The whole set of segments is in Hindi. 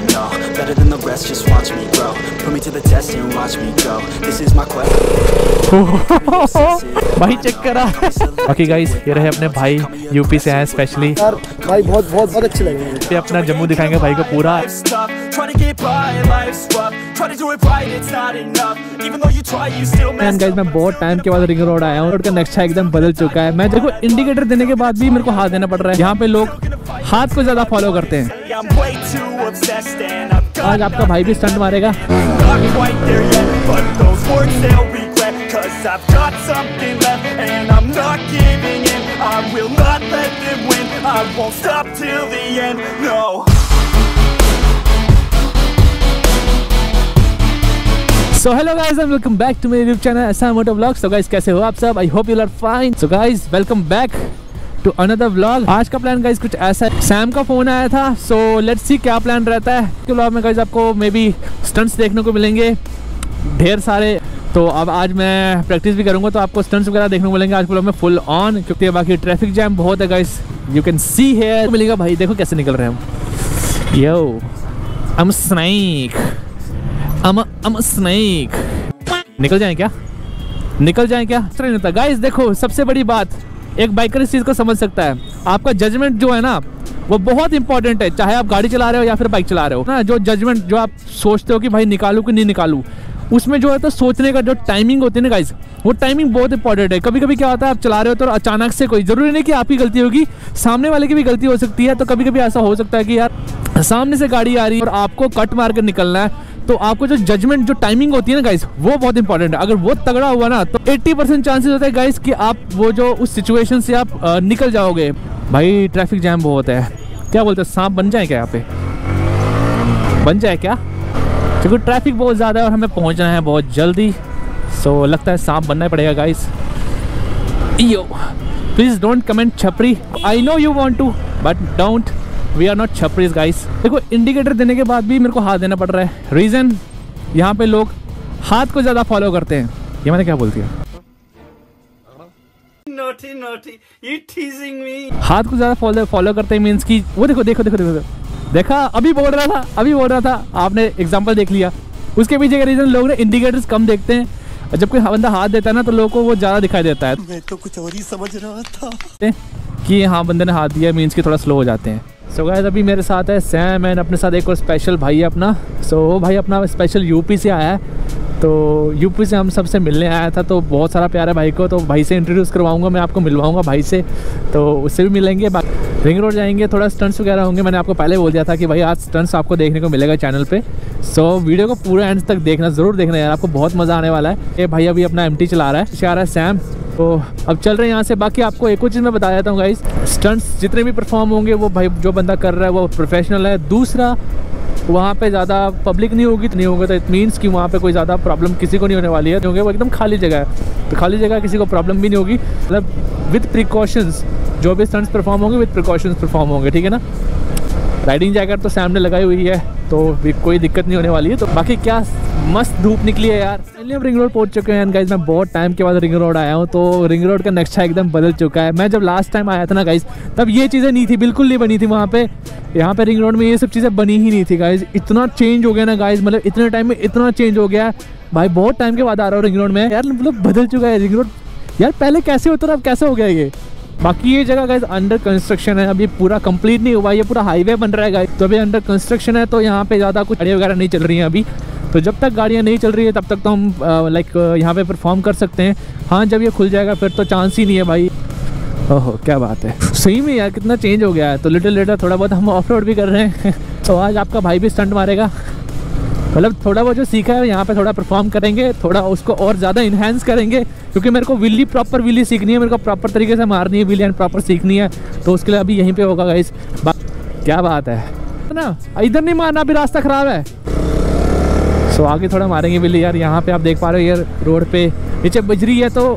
I know. Better than the rest, just watch me grow. Put me to the test and watch me go. This is my quest. भाई चेक करा। बाकी गाइस ये रहे अपने भाई यूपी से आए स्पेशली भाई बहुत बहुत बहुत अच्छे लगे ये अपना जम्मू दिखाएँगे भाई को पूरा। मैन गाइस मैं बहुत टाइम के बाद रिंग रोड आया हूँ रोड का नक्शा एकदम बदल चुका है। मैं देखो इंडिकेटर देने के बाद भी मेरे को हाथ देना पड़ रहा है। यहाँ पे लोग हाथ को ज़्यादा फॉलो करते हैं आज आपका भाई भी स्टंट मारेगा and so hello guys and welcome back to my YouTube channel SM moto तो गाइस कैसे हो आप सब I hope you are fine so guys welcome back to another vlog आज का प्लान गाइस कुछ ऐसा है। सैम का फ़ोन आया था सो लेट्स सी क्या प्लान रहता है। के व्लॉग में गाइस आपको मे बी स्टंट्स देखने को मिलेंगे ढेर सारे। तो अब आज मैं प्रैक्टिस भी करूँगा तो आपको स्टंट्स वगैरह देखने को मिलेंगे आज व्लॉग में फुल ऑन क्योंकि बाकी ट्रैफ़िक जैम बहुत है गाइस यू कैन सी है मिलेगा भाई देखो कैसे निकल रहे हैं हम। यो M snake I'm a, I'm निकल जाए क्या? निकल जाए क्या? गाइस देखो सबसे बड़ी बात एक बाइकर इस चीज़ को समझ सकता है। आपका जजमेंट जो है ना, वो बहुत इंपॉर्टेंट है। चाहे आप गाड़ी चला रहे हो या फिर बाइक चला रहे हो। ना, जो जजमेंट जो आप सोचते हो कि भाई निकालू कि नहीं निकालू, उसमें जो है तो सोचने का जो टाइमिंग होती है ना गाइस वो टाइमिंग बहुत इंपॉर्टेंट है। कभी कभी क्या होता है, आप चला रहे हो तो अचानक से कोई, ज़रूरी नहीं कि आपकी गलती होगी, सामने वाले की भी गलती हो सकती है। तो कभी कभी ऐसा हो सकता है कि यार, सामने से गाड़ी आ रही है और आपको कट मार कर निकलना है। तो आपको जो जजमेंट जो टाइमिंग होती है ना गाइस वो बहुत इंपॉर्टेंट है। अगर वो तगड़ा हुआ ना तो 80 परसेंट चांसेस होते हैं गाइस कि आप वो जो उस सिचुएशन से आप निकल जाओगे। भाई ट्रैफ़िक जैम बहुत है। क्या बोलते हैं, सांप बन जाए क्या यहाँ पे? बन जाए क्या? क्योंकि ट्रैफ़िक बहुत ज़्यादा है और हमें पहुँचना है बहुत जल्दी। सो लगता है सांप बनना पड़ेगा guys yo please don't comment छपरी। I know you want to but don't we are not छपरीज guys देखो इंडिकेटर देने के बाद भी मेरे को हाथ देना पड़ रहा है। रीज़न यहाँ पे लोग हाथ को ज़्यादा फॉलो करते हैं। ये मैंने क्या बोल दिया? Naughty, naughty, you teasing me. हाथ को ज़्यादा फॉलो फॉलो करते हैं मीन्स की वो देखो देखो देखो देखो देखो। देखा अभी बोल रहा था अभी बोल रहा था। आपने एग्ज़ाम्पल देख लिया। उसके पीछे का रीज़न लोग ना इंडिकेटर्स कम देखते हैं। और जब कोई बंदा हाथ देता है ना तो लोगों को वो ज़्यादा दिखाई देता है। मैं तो कुछ और ही समझ रहा था। कि हाँ बंदे ने हाथ दिया मीन्स की थोड़ा स्लो हो जाते हैं। सो गाइस अभी मेरे साथ है सैम एंड अपने साथ एक और स्पेशल भाई है अपना। सो so, भाई अपना स्पेशल यूपी से आया है। तो यूपी से हम सबसे मिलने आया था तो बहुत सारा प्यारा भाई को। तो भाई से इंट्रोड्यूस करवाऊँगा मैं आपको मिलवाऊँगा भाई से। तो उससे भी मिलेंगे रिंग रोड जाएँगे थोड़ा स्टंट्स वगैरह होंगे। मैंने आपको पहले बोल दिया था कि भाई आज स्टंट्स आपको देखने को मिलेगा चैनल पे। सो so, वीडियो को पूरा एंड तक देखना ज़रूर देखना यार आपको बहुत मज़ा आने वाला है। ये भाई अभी अपना एमटी चला रहा है। आ रहा है सैम तो अब चल रहे हैं यहाँ से। बाकी आपको एक और चीज़ मैं बता देता हूँ गाइस स्टंट्स जितने भी परफॉर्म होंगे, वो भाई जो बंदा कर रहा है, वो प्रोफेशनल है। दूसरा, वहाँ पे ज़्यादा पब्लिक नहीं होगी तो नहीं होगा। तो इट मीन्स कि वहाँ पे कोई ज़्यादा प्रॉब्लम किसी को नहीं होने वाली है, क्योंकि वो एकदम खाली जगह है। तो खाली जगह किसी को प्रॉब्लम भी नहीं होगी। मतलब विथ प्रिकॉशंस जो भी स्टंट्स परफॉर्म होंगे विथ प्रिकॉशंस परफॉर्म होंगे, ठीक है ना? राइडिंग जैकेट तो सामने लगाई हुई है। तो भी कोई दिक्कत नहीं होने वाली है। तो बाकी क्या मस्त धूप निकली है यार। पहले हम रिंग रोड पहुँच चुके हैं गाइज़ मैं बहुत टाइम के बाद रिंग रोड आया हूँ तो रिंग रोड का नक्शा एकदम बदल चुका है। मैं जब लास्ट टाइम आया था ना गाइज़ तब ये चीज़ें नहीं थी, बिल्कुल नहीं बनी थी वहाँ पे। यहाँ पे रिंग रोड में ये सब चीज़ें बनी ही नहीं थी गाइज़ इतना चेंज हो गया ना गाइज़ मतलब इतने टाइम में इतना चेंज हो गया। भाई बहुत टाइम के बाद आ रहा हूँ रिंग रोड में। यार मतलब बदल चुका है रिंग रोड यार पहले कैसे होता था, अब कैसे हो गया ये? बाकी ये जगह गाइज़ अंडर कंस्ट्रक्शन है। अभी पूरा कंप्लीट नहीं हुआ ये पूरा हाईवे बन रहा है गाइज़ तो अभी अंडर कंस्ट्रक्शन है तो यहाँ पे ज़्यादा कुछ गाड़ियाँ वगैरह नहीं चल रही हैं अभी। तो जब तक गाड़ियाँ नहीं चल रही है तब तक तो हम लाइक यहाँ पे परफॉर्म कर सकते हैं। हाँ जब ये खुल जाएगा फिर तो चांस ही नहीं है भाई। ओहो क्या बात है। सही में यार कितना चेंज हो गया है। तो लिटिल लेटर थोड़ा बहुत हम ऑफ़ रोड भी कर रहे हैं। तो आज आपका भाई भी स्टंट मारेगा। मतलब थोड़ा वो जो सीखा है, यहाँ पे थोड़ा परफॉर्म करेंगे, थोड़ा उसको और ज़्यादा इन्हेंस करेंगे, क्योंकि मेरे को विली प्रॉपर विली सीखनी है, मेरे को प्रॉपर तरीके से मारनी है विली एंड प्रॉपर सीखनी है तो उसके लिए अभी यहीं पे होगा गाइस क्या बात है। ना, इधर नहीं मारना, अभी रास्ता ख़राब है। सो आगे थोड़ा मारेंगे विली यार, यहाँ पर आप देख पा रहे हो यार, रोड पर नीचे बजरी है तो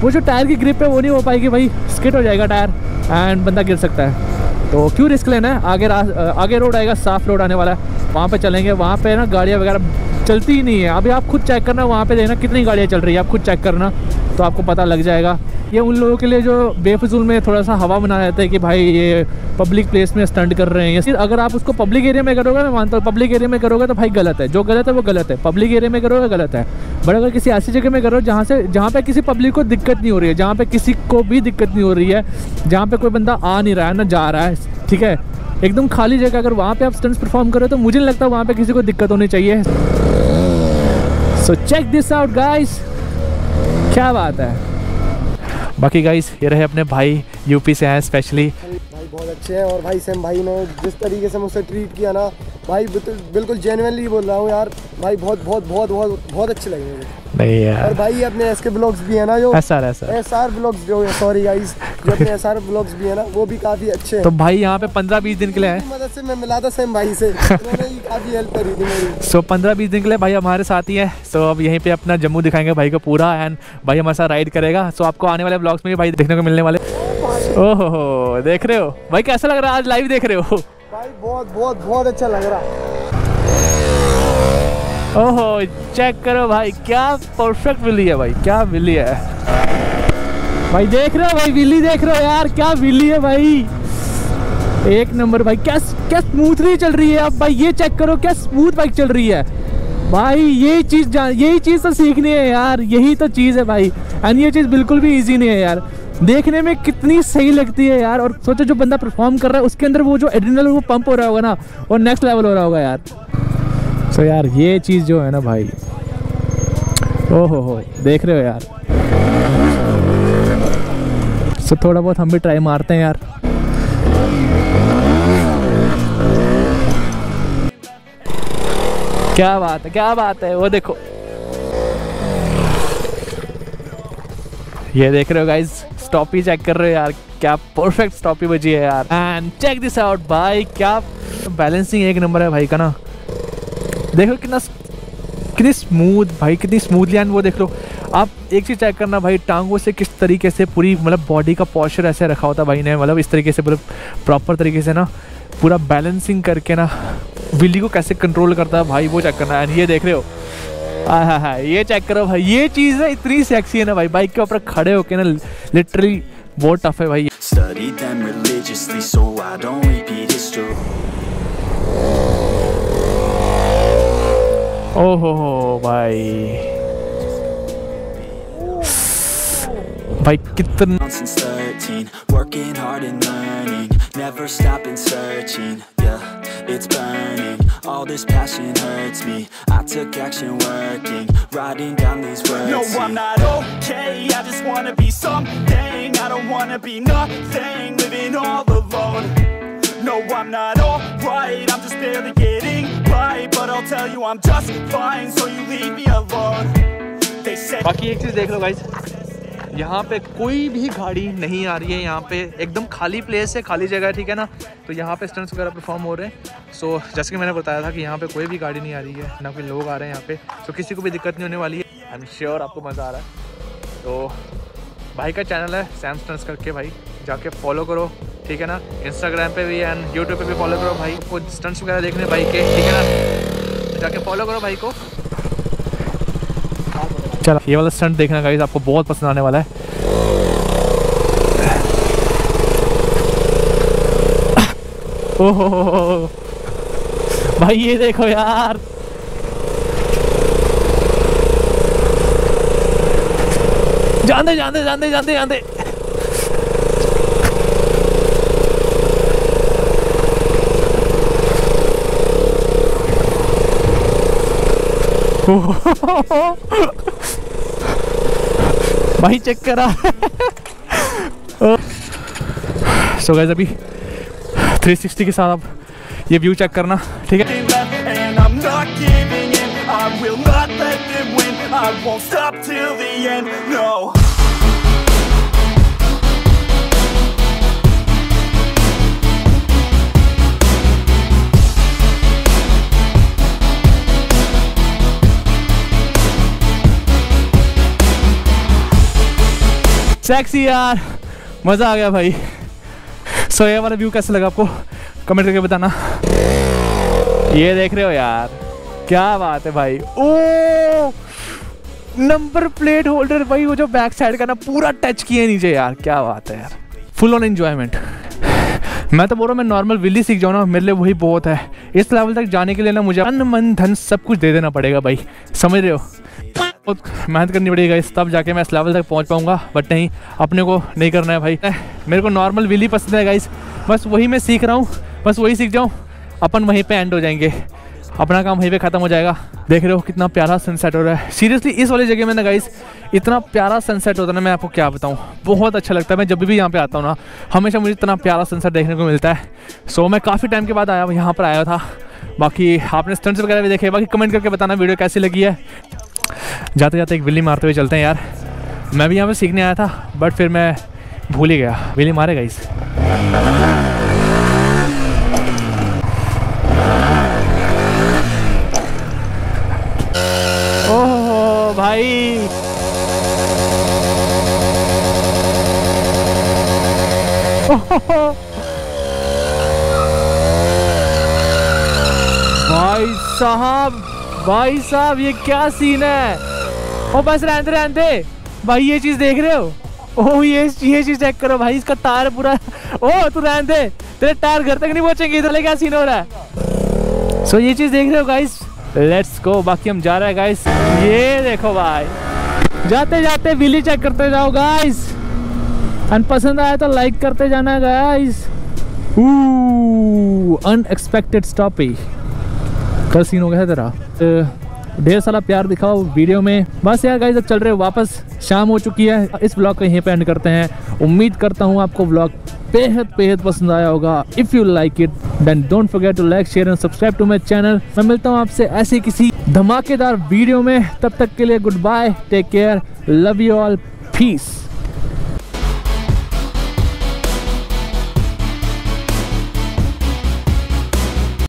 वो जो टायर की ग्रिप है, वो नहीं हो पाएगी भाई। स्किट हो जाएगा टायर एंड बंदा गिर सकता है। तो क्यों रिस्क लेना है? आगे आगे रोड आएगा, साफ़ रोड आने वाला है। वहाँ पर चलेंगे, वहाँ पर ना गाड़ियाँ वगैरह चलती ही नहीं है। अभी आप खुद चेक करना, वहाँ पर देखना कितनी गाड़ियाँ चल रही है। आप खुद चेक करना तो आपको पता लग जाएगा। ये उन लोगों के लिए जो बेफजूल में थोड़ा सा हवा बना रहता है कि भाई ये पब्लिक प्लेस में स्टंट कर रहे हैं। या अगर आप उसको पब्लिक एरिया में करोगे, मैं मानता हूँ पब्लिक एरिया में करोगे तो भाई गलत है। जो गलत है, वो गलत है। पब्लिक एरिया में करोगे, गलत है। बट अगर किसी ऐसी जगह में करो जहाँ से जहाँ पे किसी पब्लिक को दिक्कत नहीं हो रही है, जहाँ पे किसी को भी दिक्कत नहीं हो रही है, जहाँ पर कोई बंदा आ नहीं रहा है, ना जा रहा है, ठीक है? एकदम खाली जगह, अगर वहाँ पे आप स्टंट्स परफॉर्म करो तो मुझे नहीं लगता वहाँ पे किसी को दिक्कत होनी चाहिए। So check this out guys क्या बात है। बाकी गाइस ये रहे अपने भाई यूपी से हैं स्पेशली भाई बहुत अच्छे हैं और भाई सेम भाई ने जिस तरीके से मुझसे ट्रीट किया ना भाई बिल्कुल जेनुअनली बोल रहा हूँ यार भाई बहुत बहुत बहुत बहुत बहुत अच्छे लगे मुझे। नहीं और भाई अपने एस के ब्लॉग्स भी है ना जो? S R S R blogs जो सॉरी गाइस जो अपने एस आर ब्लॉग्स भी है ना वो भी काफ़ी अच्छे तो भाई यहाँ पे पंद्रह बीस दिन के लिए है मदद से मैं मिला था सेम भाई से। काफ़ी हेल्प करी थी मेरी। सो पंद्रह बीस दिन के लिए भाई हमारे साथ ही है। सो अब यहीं पे अपना जम्मू दिखाएँगे भाई को पूरा एंड भाई हमारे साथ राइड करेगा। सो आपको आने वाले ब्लॉग्स में भी भाई देखने को मिलने वाले। ओहो हो देख रहे हो? भाई कैसा लग रहा है आज लाइव देख रहे हो? भाई बहुत बहुत बहुत अच्छा लग रहा। ओहो चेक करो भाई क्या परफेक्ट विली है भाई क्या विली है। भाई देख रहे हो भाई विली देख रहे हो यार, क्या विली है भाई। एक नंबर भाई, क्या क्या स्मूथली चल रही है अब भाई, ये चेक करो, क्या स्मूथ बाइक चल रही है। भाई, यही चीज़ जान यही चीज़ तो सीखनी है यार, यही तो चीज़ है भाई। एंड ये चीज़ बिल्कुल भी इजी नहीं है यार। देखने में कितनी सही लगती है यार, और सोचो जो बंदा परफॉर्म कर रहा है, उसके अंदर वो जो एड्रिनल वो पंप हो रहा होगा ना और नेक्स्ट लेवल हो रहा होगा यार। सो so यार, ये चीज़ जो है ना भाई, ओहो हो, देख रहे हो यार। सो थोड़ा बहुत हम भी ट्राई मारते हैं यार। क्या बात है, क्या बात है, वो देखो। ये देख रहे हो गाइज़ स्टॉपी चेक कर रहे हो यार, क्या परफेक्ट स्टॉपी बजी है यार। एंड चेक दिस आउट भाई, क्या बैलेंसिंग एक नंबर है भाई का ना। देखो कितना, कितनी स्मूथ भाई, कितनी स्मूथली एंड वो देख लो। आप एक चीज़ चेक करना भाई टांगों से किस तरीके से पूरी मतलब बॉडी का पॉस्चर ऐसे रखा होता भाई ने मतलब इस तरीके से मतलब प्रॉपर तरीके से ना पूरा बैलेंसिंग करके ना विली को कैसे कंट्रोल करता है भाई वो चेक करना। एंड ये देख रहे हो? हाँ हाँ हाँ ये चेक करो भाई। ये चीज़ ना इतनी सेक्सी है ना भाई। बाइक के ऊपर खड़े होके ना लिटरली बहुत टफ है भाई. ओहो हो भाई। भाई कितना Since 13, working hard and learning, never stopping searching. Yeah, it's burning. All this passion hurts me. I took action working, writing down these words. No, I'm not okay. I just wanna be something. I don't wanna be nothing, living all alone. No, I'm not alright. I'm just barely getting by, but I'll tell you I'm just fine. So you leave me alone. They said. बाकी एक चीज़ देख लो गाइस यहाँ पे कोई भी गाड़ी नहीं आ रही है, यहाँ पे एकदम खाली प्लेस है, खाली जगह है, ठीक है ना? तो यहाँ पे स्टंट्स वगैरह परफॉर्म हो रहे हैं। सो जैसे कि मैंने बताया था कि यहाँ पे कोई भी गाड़ी नहीं आ रही है, ना कोई लोग आ रहे हैं यहाँ पे। तो किसी को भी दिक्कत नहीं होने वाली है। आई एम श्योर आपको मज़ा आ रहा है। तो भाई का चैनल है सैम स्टंट्स करके भाई। जाके फॉलो करो, ठीक है ना? इंस्टाग्राम पे भी एंड यूट्यूब पे भी फॉलो करो भाई। को स्टंट्स वगैरह देखने भाई के, ठीक है ना? जाके फॉलो करो भाई को। चलो। ये वाला स्टंट देखना गाइस आपको बहुत पसंद आने वाला है। ओहो, भाई ये देखो यार। जानते जानते जानते जानते जानते भाई चेक करा सो गैस अभी 360 के साथ आप ये व्यू चेक करना ठीक है. I won't stop till the end. No. Sexy यार। मज़ा आ गया भाई। सो ये वाला व्यू कैसा लगा आपको? कमेंट करके बताना। ये देख रहे हो यार। क्या बात है भाई। ओ नंबर प्लेट होल्डर भाई, वो जो बैक साइड का ना, पूरा टच किया नीचे यार। क्या बात है यार। फुल ऑन एंजॉयमेंट मैं तो बोल रहा हूँ, मैं नॉर्मल विली सीख जाऊँ ना, मेरे लिए वही बहुत है। इस लेवल तक जाने के लिए ना, मुझे अन मन, धन सब कुछ दे देना पड़ेगा भाई। समझ रहे हो? बहुत मेहनत करनी पड़ेगी इस तब जाके मैं इस लेवल तक पहुँच पाऊँगा बट नहीं, अपने को नहीं करना है भाई। मेरे को नॉर्मल विली पसंद है गाइस बस वही मैं सीख रहा हूँ, बस वही सीख जाऊँ, अपन वहीं पे एंड हो जाएँगे। अपना काम वहीं पे ख़त्म हो जाएगा। देख रहे हो कितना प्यारा सनसेट हो रहा है। सीरियसली इस वाली जगह में ना गाइस इतना प्यारा सनसेट होता है ना, मैं आपको क्या बताऊँ। बहुत अच्छा लगता है, मैं जब भी यहाँ पे आता हूँ ना, हमेशा मुझे इतना प्यारा सनसेट देखने को मिलता है। सो मैं काफ़ी टाइम के बाद आया, यहाँ पर आया था। बाकी आपने स्टंट्स वगैरह भी देखे, बाकी कमेंट करके बताना वीडियो कैसी लगी है। जाते जाते एक बिल्ली मारते हुए चलते हैं यार। मैं भी यहाँ पे सीखने आया था बट फिर मैं भूल ही गया। बिल्ली मारेगा इस। ओह भाई। भाई साहब भाई साहब, ये क्या सीन है? ओ बस रहते रहते भाई ये चीज़ देख रहे हो? ओ ये ये चीज़ चेक करो भाई इसका तार पूरा। ओ तू रहने दे। तेरे टायर घर तक नहीं पहुँचेंगे इधर क्या सीन हो रहा है? सो so, ये चीज़ देख रहे हो गाइस लेट्स गो बाकी हम जा रहे हैं गाइस ये देखो भाई। जाते जाते बिली चेक करते जाओ गाइस पसंद आया तो लाइक करते जाना गाइस अनएक्सपेक्टेड स्टॉप ही कल सीन हो गया तेरा? ढेर सारा प्यार दिखाओ वीडियो में। बस यार गाइज़ अब चल रहे वापस शाम हो चुकी है। इस ब्लॉग को यहीं पे एंड करते हैं। उम्मीद करता हूँ आपको ब्लॉग बेहद बेहद पसंद आया होगा। If you like it then don't forget to like share and subscribe to my channel मैं मिलता हूँ आपसे ऐसे किसी धमाकेदार वीडियो में। तब तक के लिए good bye take care love you all peace